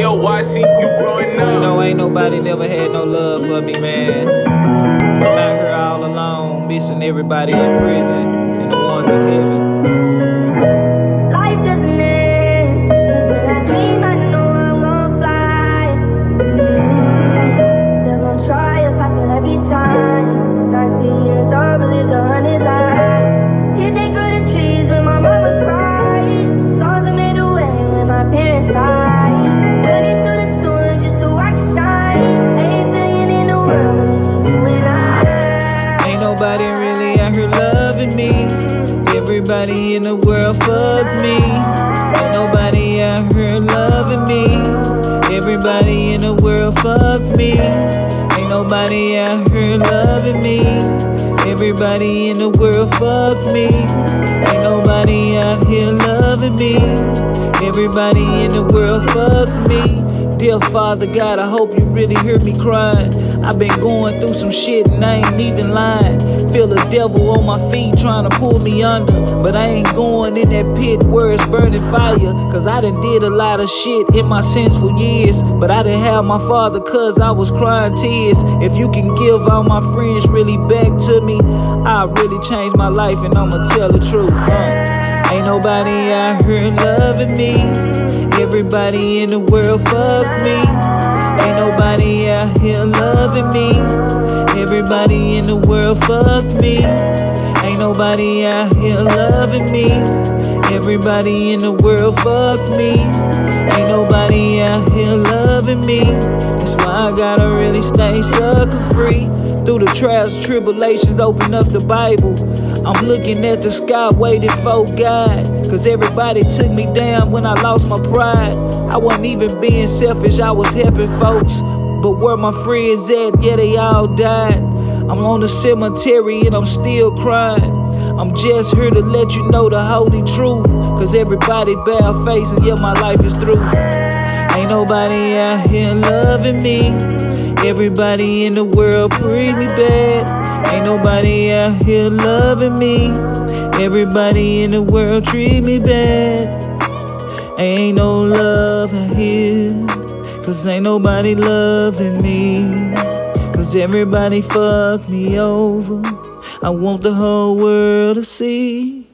AOYC, you growing up. No, ain't nobody never had no love for me, man. I'm out here all alone, missing everybody in prison Everybody in the world fuck me. Ain't nobody out here loving me. Everybody in the world fuck me. Ain't nobody out here loving me. Everybody in the world fuck me. Ain't nobody out here loving me. Everybody in the world fuck me. Dear Father God, I hope you really hear me crying. I've been going through some shit and I ain't even lying. Feel the devil on my feet trying to pull me under. But I ain't going in that pit where it's burning fire. Cause I done did a lot of shit in my sins for years. But I didn't have my father cause I was crying tears. If you can give all my friends really back to me, I really changed my life and I'ma tell the truth. Uh, ain't nobody out here loving me. Everybody in the world fuck me. Ain't nobody out here loving me. Everybody in the world fuck me. Ain't nobody out here loving me. Everybody in the world fuck me. Ain't nobody out here loving me. That's why I gotta really stay sucker free. Through the trials and tribulations, open up the Bible. I'm looking at the sky, waiting for God. Cause everybody took me down when I lost my pride. I wasn't even being selfish, I was helping folks. But where my friends at? Yeah, they all died. I'm on the cemetery and I'm still crying. I'm just here to let you know the holy truth. Cause everybody bare face and yeah, my life is through. Ain't nobody out here loving me. Everybody in the world me bad. Ain't nobody out here loving me. Everybody in the world treat me bad. Ain't no love out here. Cause ain't nobody loving me. Cause everybody fuck me over. I want the whole world to see.